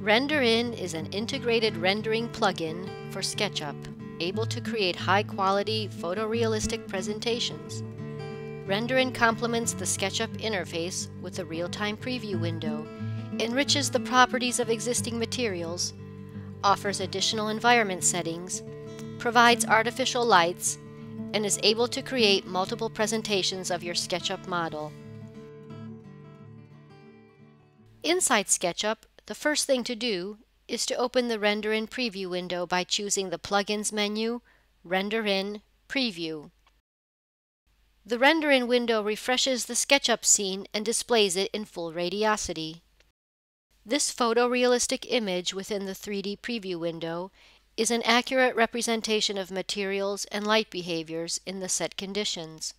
RenderIn is an integrated rendering plugin for SketchUp, able to create high-quality photorealistic presentations. RenderIn complements the SketchUp interface with a real-time preview window, enriches the properties of existing materials, offers additional environment settings, provides artificial lights, and is able to create multiple presentations of your SketchUp model. Inside SketchUp, the first thing to do is to open the RenderIn Preview window by choosing the Plugins menu, Render In, Preview. The Render In window refreshes the SketchUp scene and displays it in full radiosity. This photorealistic image within the 3D Preview window is an accurate representation of materials and light behaviors in the set conditions.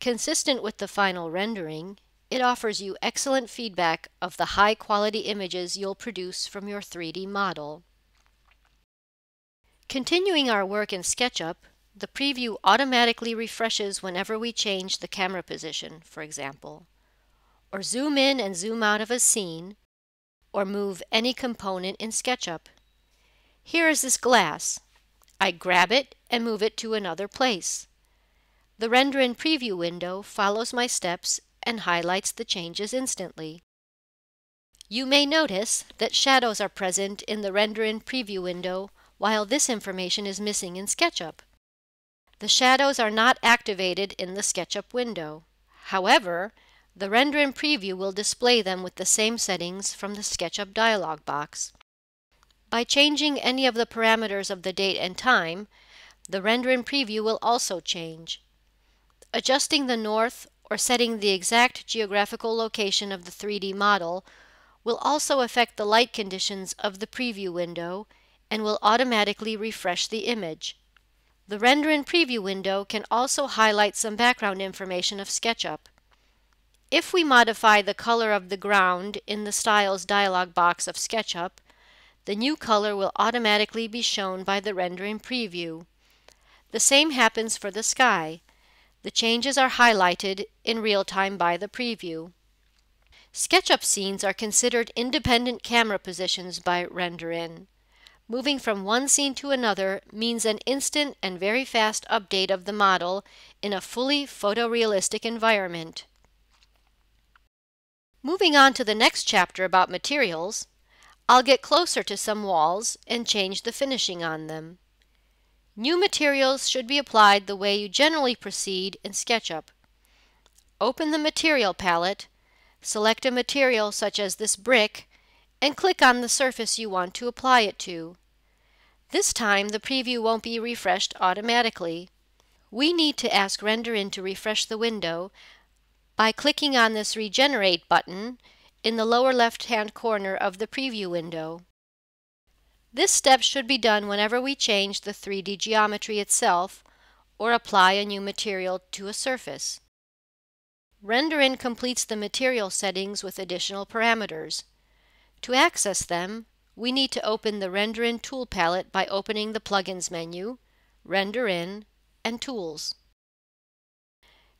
Consistent with the final rendering, it offers you excellent feedback of the high quality images you'll produce from your 3D model. Continuing our work in SketchUp, the preview automatically refreshes whenever we change the camera position, for example, or zoom in and zoom out of a scene, or move any component in SketchUp. Here is this glass. I grab it and move it to another place. The RenderIn Preview window follows my steps and highlights the changes instantly. You may notice that shadows are present in the Render in Preview window while this information is missing in SketchUp. The shadows are not activated in the SketchUp window. However, the Render in Preview will display them with the same settings from the SketchUp dialog box. By changing any of the parameters of the date and time, the Render in Preview will also change. Adjusting the north or setting the exact geographical location of the 3D model will also affect the light conditions of the preview window and will automatically refresh the image. The RenderIn Preview window can also highlight some background information of SketchUp. If we modify the color of the ground in the Styles dialog box of SketchUp, the new color will automatically be shown by the RenderIn Preview. The same happens for the sky. The changes are highlighted in real time by the preview. SketchUp scenes are considered independent camera positions by RenderIn. Moving from one scene to another means an instant and very fast update of the model in a fully photorealistic environment. Moving on to the next chapter about materials, I'll get closer to some walls and change the finishing on them. New materials should be applied the way you generally proceed in SketchUp. Open the Material palette, select a material such as this brick, and click on the surface you want to apply it to. This time the preview won't be refreshed automatically. We need to ask RenderIn to refresh the window by clicking on this Regenerate button in the lower left-hand corner of the preview window. This step should be done whenever we change the 3D geometry itself or apply a new material to a surface. RenderIn completes the material settings with additional parameters. To access them, we need to open the RenderIn tool palette by opening the Plugins menu, RenderIn, and Tools.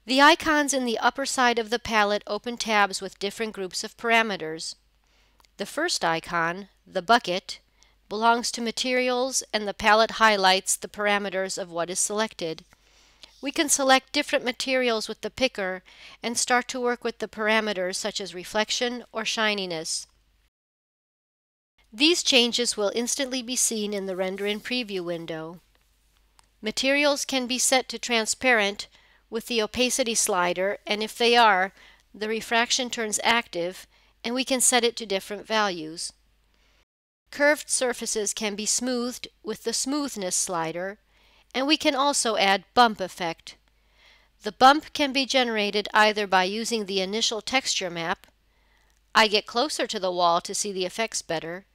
The icons in the upper side of the palette open tabs with different groups of parameters. The first icon, the bucket, belongs to materials and the palette highlights the parameters of what is selected. We can select different materials with the picker and start to work with the parameters such as reflection or shininess. These changes will instantly be seen in the RenderIn Preview window. Materials can be set to transparent with the opacity slider and if they are, the refraction turns active and we can set it to different values. Curved surfaces can be smoothed with the smoothness slider, and we can also add bump effect. The bump can be generated either by using the initial texture map, I get closer to the wall to see the effects better,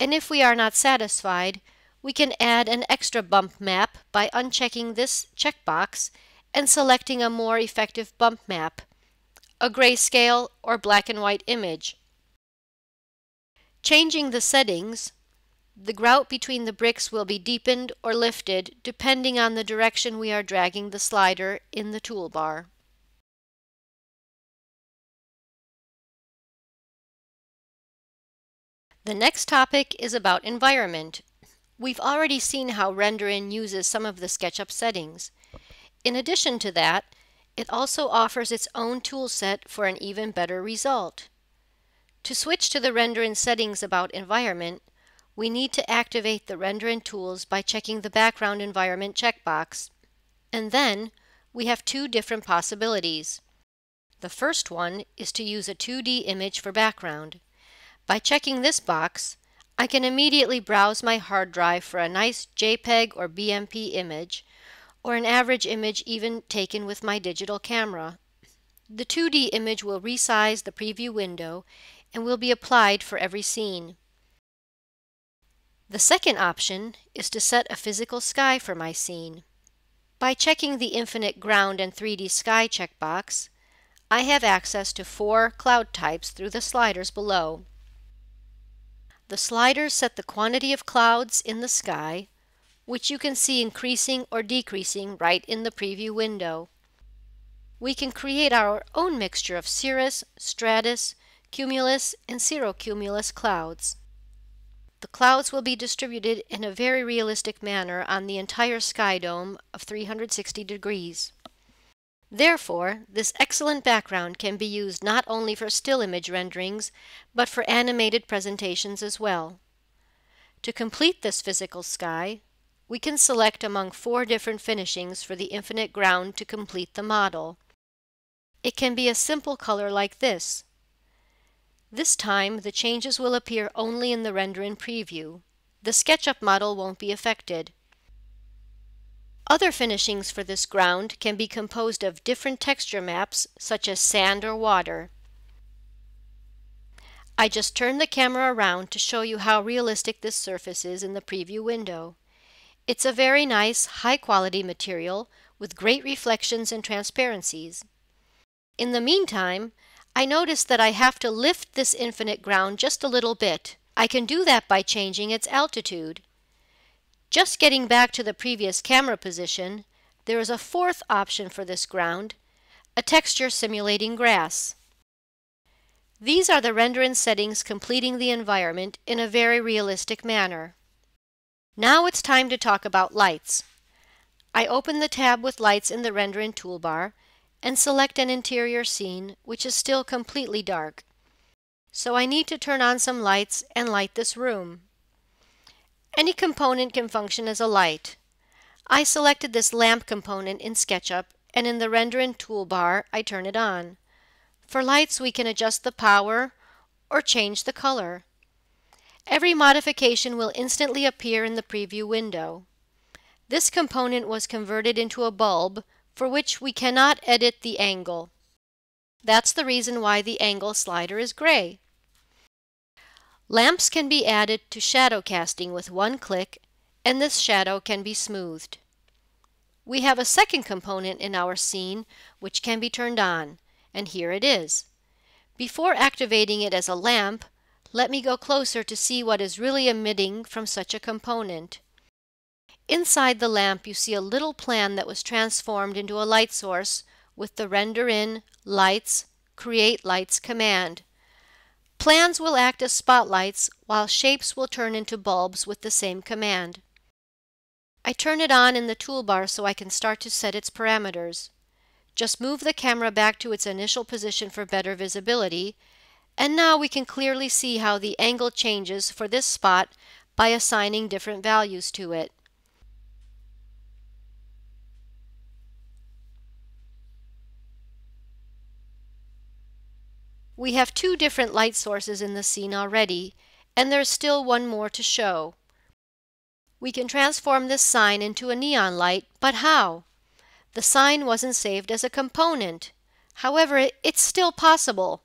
and if we are not satisfied, we can add an extra bump map by unchecking this checkbox and selecting a more effective bump map, a grayscale or black and white image. Changing the settings, the grout between the bricks will be deepened or lifted depending on the direction we are dragging the slider in the toolbar. The next topic is about environment. We've already seen how RenderIn uses some of the SketchUp settings. In addition to that, it also offers its own toolset for an even better result. To switch to the RenderIn settings about environment, we need to activate the RenderIn tools by checking the background environment checkbox. And then we have two different possibilities. The first one is to use a 2D image for background. By checking this box, I can immediately browse my hard drive for a nice JPEG or BMP image, or an average image even taken with my digital camera. The 2D image will resize the preview window and will be applied for every scene. The second option is to set a physical sky for my scene. By checking the Infinite Ground and 3D Sky checkbox, I have access to four cloud types through the sliders below. The sliders set the quantity of clouds in the sky, which you can see increasing or decreasing right in the preview window. We can create our own mixture of cirrus, stratus, cumulus, and cirrocumulus clouds. The clouds will be distributed in a very realistic manner on the entire sky dome of 360 degrees. Therefore, this excellent background can be used not only for still image renderings, but for animated presentations as well. To complete this physical sky, we can select among four different finishings for the infinite ground to complete the model. It can be a simple color like this. This time, the changes will appear only in the RenderIn preview. The SketchUp model won't be affected. Other finishings for this ground can be composed of different texture maps such as sand or water. I just turned the camera around to show you how realistic this surface is in the preview window. It's a very nice, high-quality material with great reflections and transparencies. In the meantime, I notice that I have to lift this infinite ground just a little bit. I can do that by changing its altitude. Just getting back to the previous camera position, there is a fourth option for this ground, a texture simulating grass. These are the RenderIn settings completing the environment in a very realistic manner. Now it's time to talk about lights. I open the tab with lights in the RenderIn toolbar and select an interior scene which is still completely dark. So I need to turn on some lights and light this room. Any component can function as a light. I selected this lamp component in SketchUp and in the RenderIn toolbar I turn it on. For lights we can adjust the power or change the color. Every modification will instantly appear in the preview window. This component was converted into a bulb for which we cannot edit the angle. That's the reason why the angle slider is gray. Lamps can be added to shadow casting with one click, and this shadow can be smoothed. We have a second component in our scene which can be turned on, and here it is. Before activating it as a lamp, let me go closer to see what is really emitting from such a component. Inside the lamp you see a little plan that was transformed into a light source with the render in, Lights Create Lights command. Plans will act as spotlights, while shapes will turn into bulbs with the same command. I turn it on in the toolbar so I can start to set its parameters. Just move the camera back to its initial position for better visibility, and now we can clearly see how the angle changes for this spot by assigning different values to it. We have two different light sources in the scene already, and there's still one more to show. We can transform this sign into a neon light, but how? The sign wasn't saved as a component. However, it's still possible.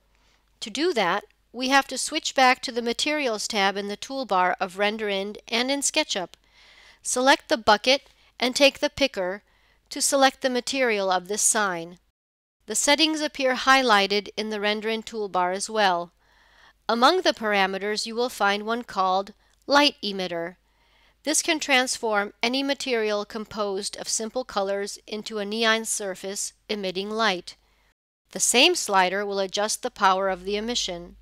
To do that, we have to switch back to the Materials tab in the toolbar of RenderIn and in SketchUp. Select the bucket and take the picker to select the material of this sign. The settings appear highlighted in the RenderIn toolbar as well. Among the parameters you will find one called Light Emitter. This can transform any material composed of simple colors into a neon surface emitting light. The same slider will adjust the power of the emission.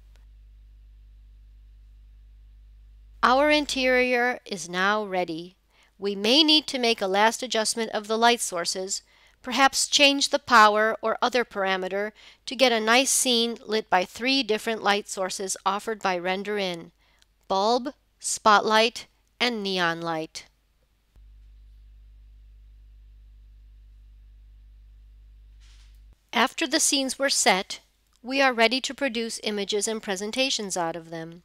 Our interior is now ready. We may need to make a last adjustment of the light sources, perhaps change the power or other parameter to get a nice scene lit by three different light sources offered by Render-In, bulb, spotlight, and neon light. After the scenes were set, we are ready to produce images and presentations out of them.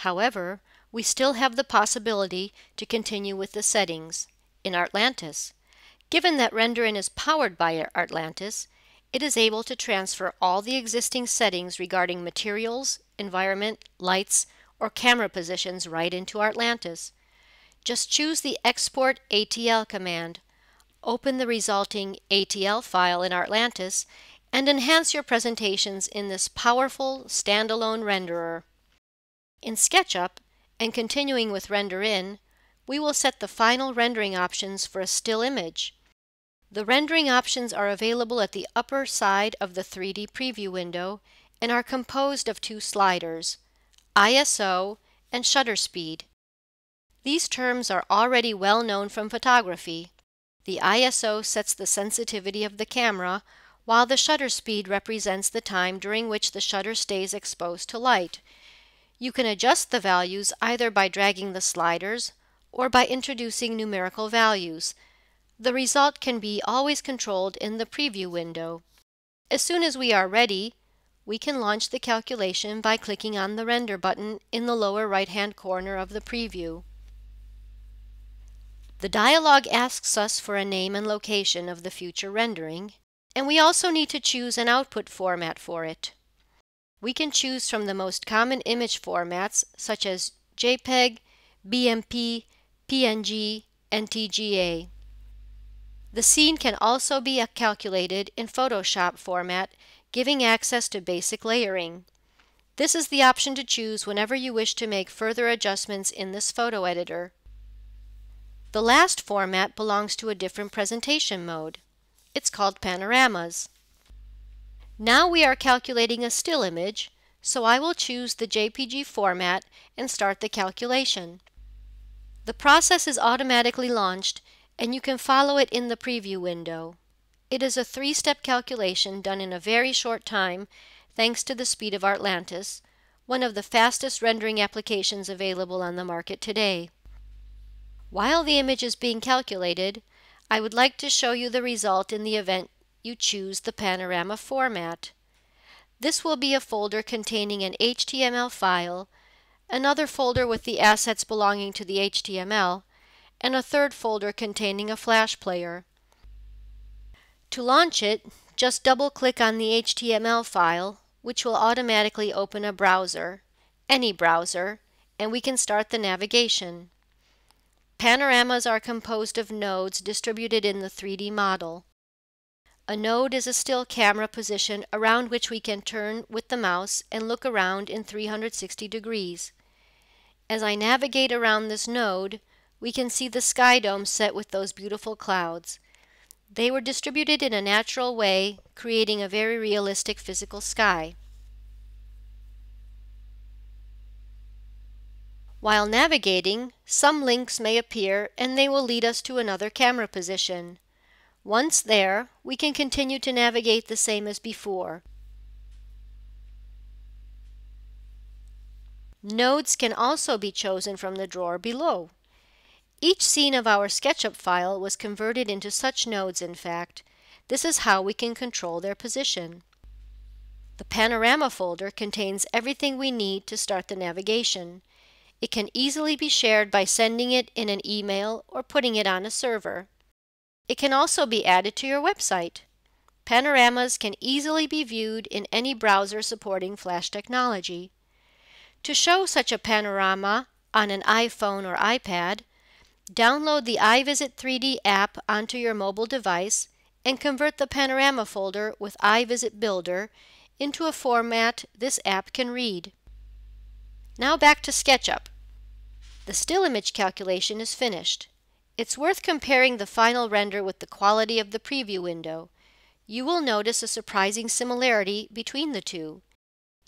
However, we still have the possibility to continue with the settings. In Artlantis, given that Render-In is powered by Artlantis, it is able to transfer all the existing settings regarding materials, environment, lights, or camera positions right into Artlantis. Just choose the Export ATL command, open the resulting ATL file in Artlantis, and enhance your presentations in this powerful standalone renderer. In SketchUp, and continuing with Render-In, we will set the final rendering options for a still image. The rendering options are available at the upper side of the 3D preview window and are composed of two sliders, ISO and shutter speed. These terms are already well known from photography. The ISO sets the sensitivity of the camera, while the shutter speed represents the time during which the shutter stays exposed to light, you can adjust the values either by dragging the sliders or by introducing numerical values. The result can be always controlled in the preview window. As soon as we are ready, we can launch the calculation by clicking on the Render button in the lower right-hand corner of the preview. The dialog asks us for a name and location of the future rendering, and we also need to choose an output format for it. We can choose from the most common image formats such as JPEG, BMP, PNG, and TGA. The scene can also be calculated in Photoshop format, giving access to basic layering. This is the option to choose whenever you wish to make further adjustments in this photo editor. The last format belongs to a different presentation mode. It's called panoramas. Now we are calculating a still image, so I will choose the JPG format and start the calculation. The process is automatically launched and you can follow it in the preview window. It is a three-step calculation done in a very short time thanks to the speed of Artlantis, one of the fastest rendering applications available on the market today. While the image is being calculated, I would like to show you the result in the event you choose the panorama format. This will be a folder containing an HTML file, another folder with the assets belonging to the HTML, and a third folder containing a Flash player. To launch it, just double-click on the HTML file, which will automatically open a browser, any browser, and we can start the navigation. Panoramas are composed of nodes distributed in the 3D model. A node is a still camera position around which we can turn with the mouse and look around in 360 degrees. As I navigate around this node, we can see the sky dome set with those beautiful clouds. They were distributed in a natural way, creating a very realistic physical sky. While navigating, some links may appear and they will lead us to another camera position. Once there, we can continue to navigate the same as before. Nodes can also be chosen from the drawer below. Each scene of our SketchUp file was converted into such nodes in fact. This is how we can control their position. The Panorama folder contains everything we need to start the navigation. It can easily be shared by sending it in an email or putting it on a server. It can also be added to your website. Panoramas can easily be viewed in any browser supporting Flash technology. To show such a panorama on an iPhone or iPad, download the iVisit 3D app onto your mobile device and convert the panorama folder with iVisit Builder into a format this app can read. Now back to SketchUp. The still image calculation is finished. It's worth comparing the final render with the quality of the preview window. You will notice a surprising similarity between the two.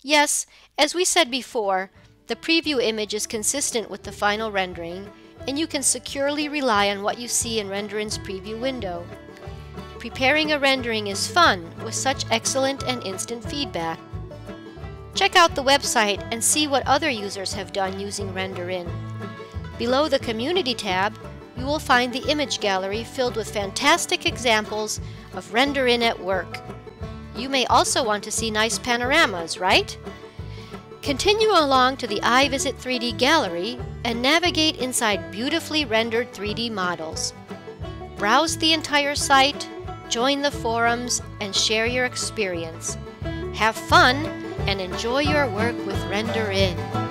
Yes, as we said before, The preview image is consistent with the final rendering, and you can securely rely on what you see in RenderIn's preview window. Preparing a rendering is fun with such excellent and instant feedback. Check out the website and see what other users have done using RenderIn. Below the Community tab, you will find the image gallery filled with fantastic examples of RenderIn at work. You may also want to see nice panoramas, right? Continue along to the iVisit 3D gallery and navigate inside beautifully rendered 3D models. Browse the entire site, join the forums, and share your experience. Have fun and enjoy your work with RenderIn.